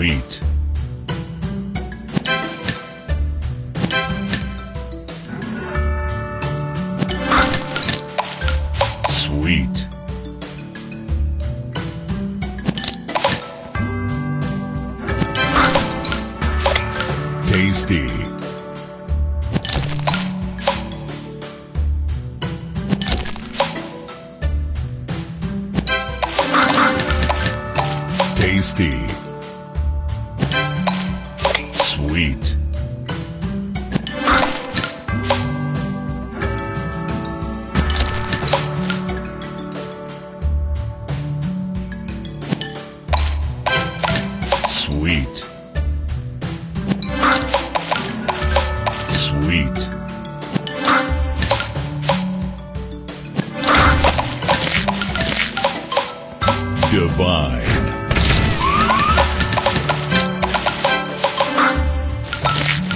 Sweet. Sweet. Tasty. Tasty. Sweet.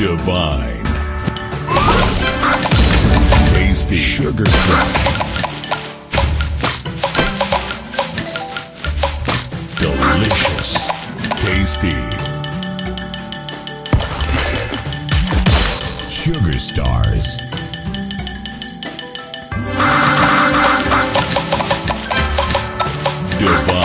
Divine. Tasty. Sugar Crush. Delicious. Tasty. Sugar Stars. Divine.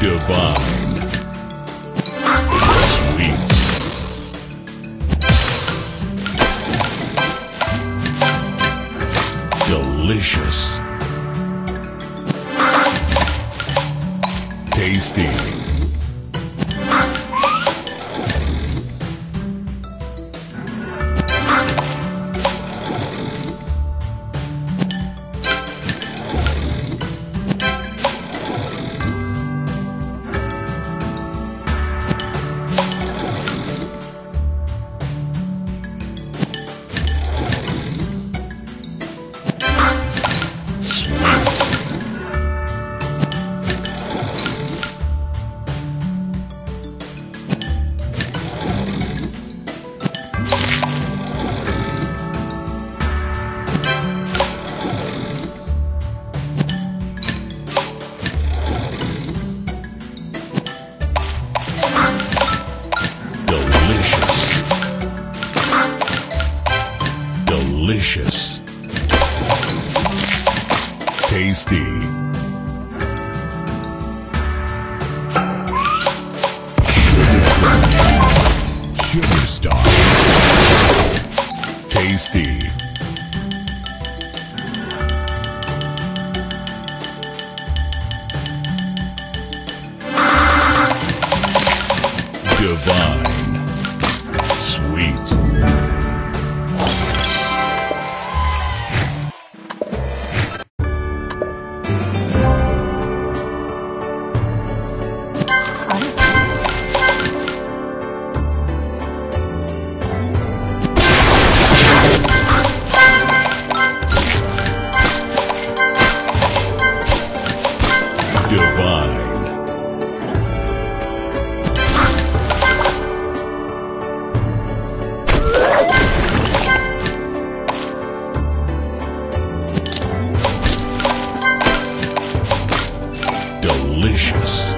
Divine. Delicious. Tasty. Sugar Stars. Tasty. delicious.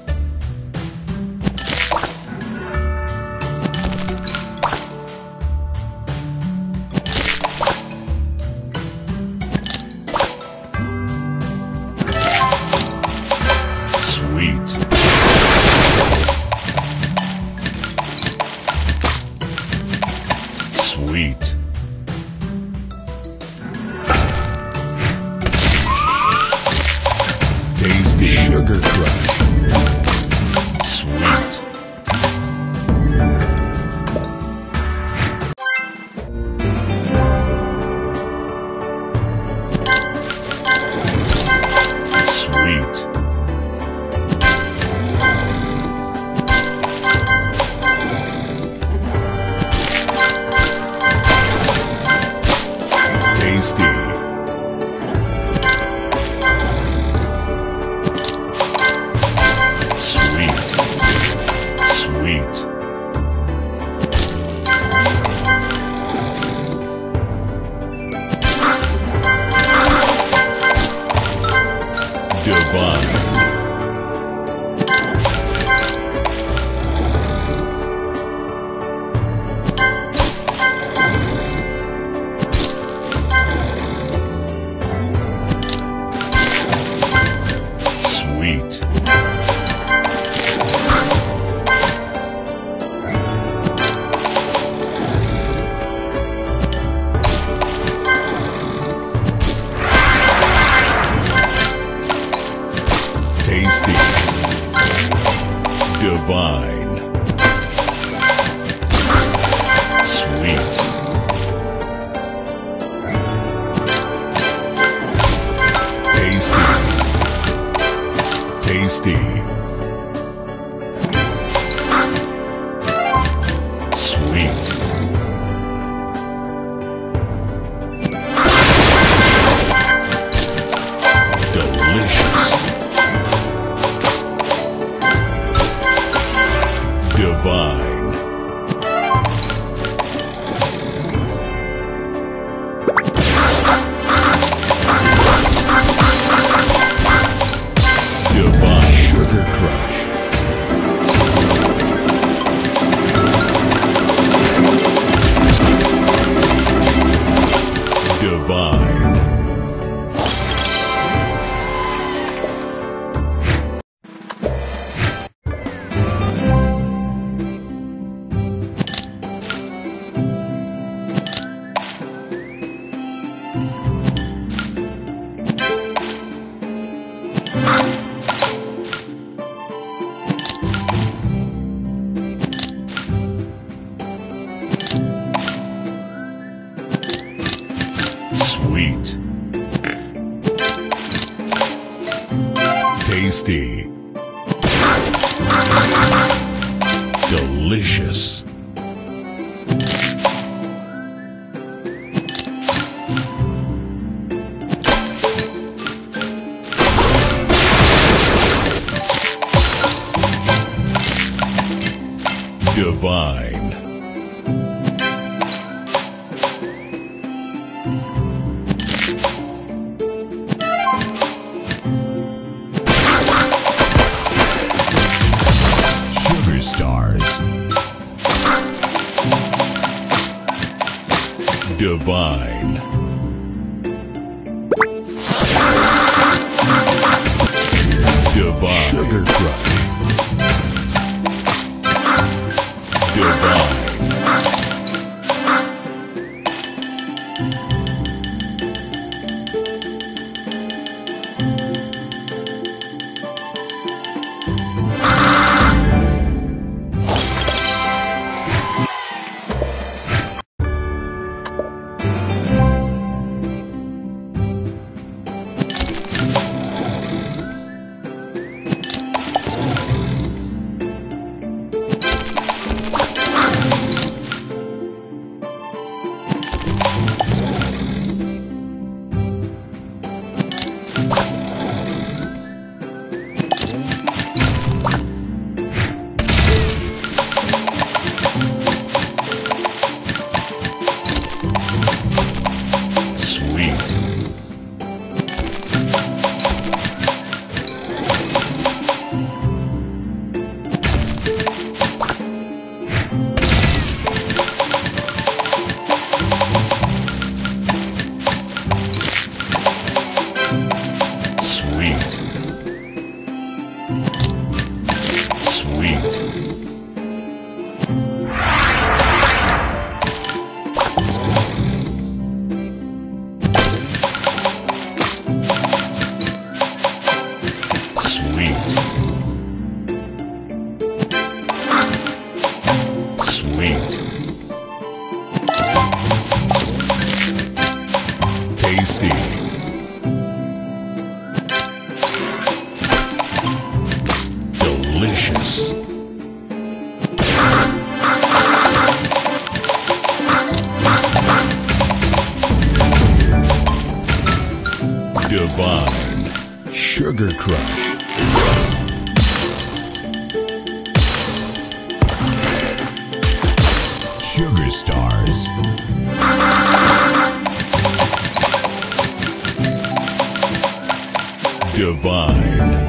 Tasty. Divine. Tasty. Delicious. Divine. Divine. Sugar Crush. Sugar Stars. Divine.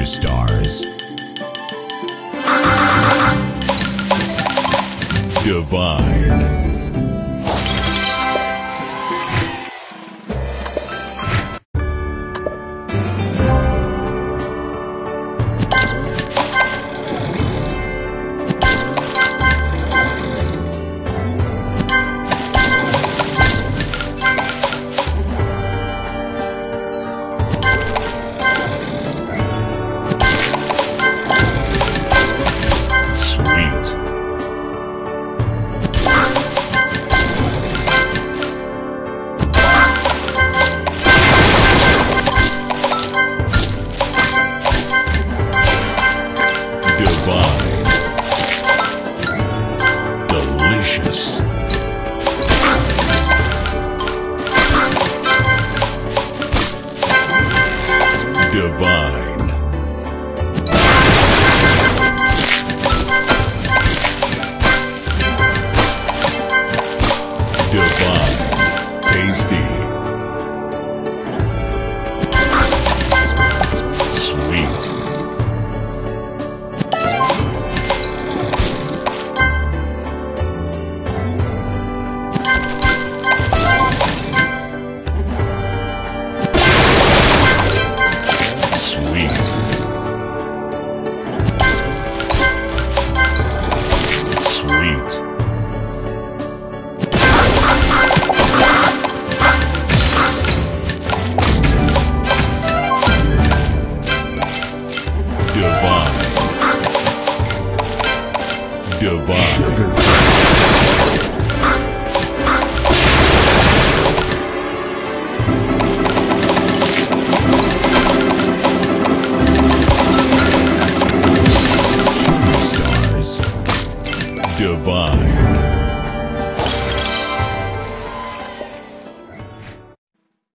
Sugar Stars. Divine.